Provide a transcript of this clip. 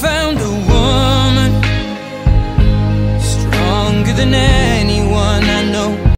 found a woman stronger than ever.